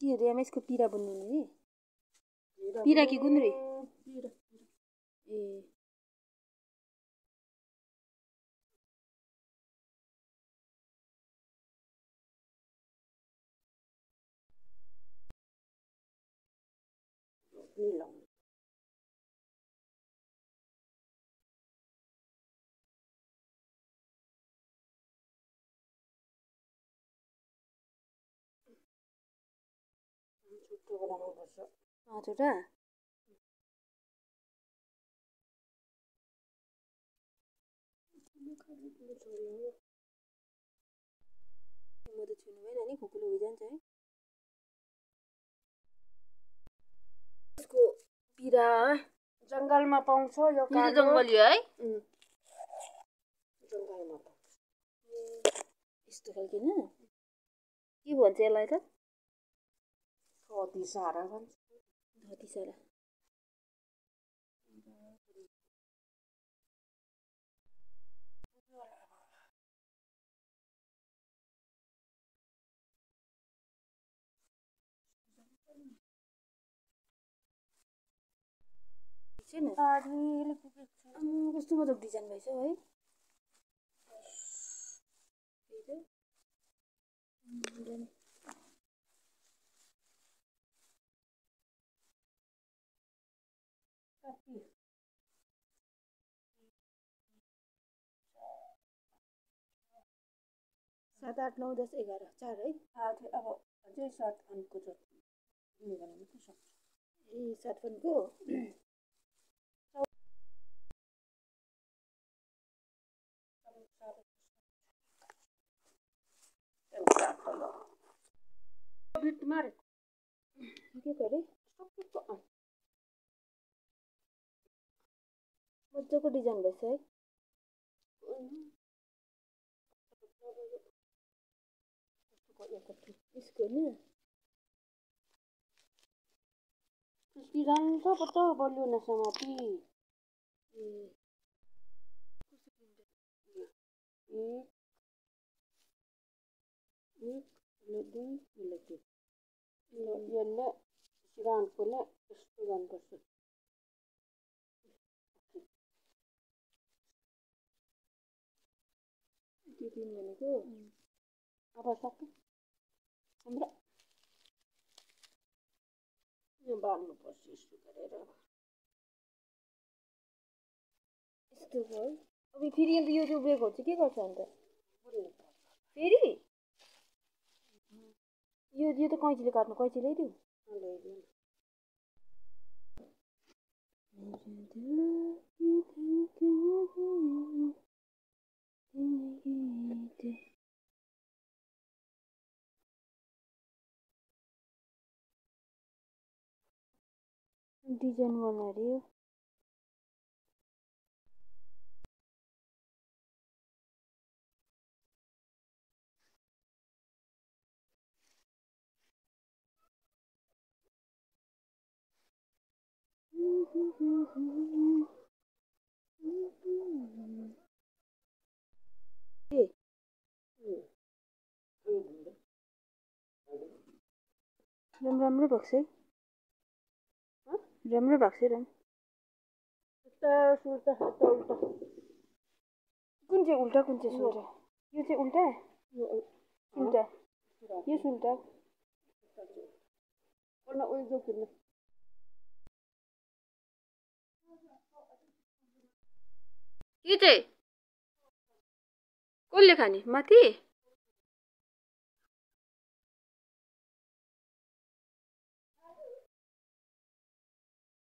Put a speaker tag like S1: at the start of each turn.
S1: के अरे आमा यसको पिरा बुन्नु नि। पिरा कि गुन्द्री? ए।
S2: लाउनु छुट्टो बनाउनुपर्छ
S1: पाँचवटा म त छुनु भएन नि खुकुलो भइजान्छ है। यसको पिरा
S2: जङ्गलमा पाउँछ यो
S1: जङ्गली है
S2: जङ्गलमा पाउँछ।
S1: यस्तो खालको होइन के भन्छ यसलाई त?
S2: कति सारा भन्छ
S1: धती सारा छैन
S2: आधीले पुगेको छ
S1: आम्म, कस्तो मजाको डिजाइन भएछ है सात आठ नौ दस एघार चार है?
S2: आठ अब अझै सात दियो भने मात्रै सक्छ।
S1: ए सात फनको?
S2: मारेको।
S1: के गरे?
S2: सबैको अँ,
S1: मजाको डिजाइन भएछ है। Gott, ihr
S2: habt das gönne. Ich bin dann
S1: so
S2: betroffen, weil du nicht mehr bist. Nee. Ich muss dich nicht
S1: mehr. Ja. Nee.
S2: Nee. Nee, du nicht mehr. Nee, du nicht mehr. Nee, du nicht हाम्रो यो बाल्नुपर्छ यस्तो गरेर
S1: यस्तो भयो अब फेरि अन्त यो चाहिँ उब्रेको चाहिँ के गर्छ अन्त फेरि यो यो त कैँचीले काट्नु कैँची ल्याइदिउ डिजाइन वाला ए राम्रो भएको छ हँ? राम्रो भएको छ
S2: यता सुर्ता उल्टा।
S1: कुन चाहिँ उल्टा कुन चाहिँ सुल्टा यो चाहिँ उल्टा?
S2: यो
S1: सुल्टा यो सुल्टा के चाहिँ कसले खाने? माथि?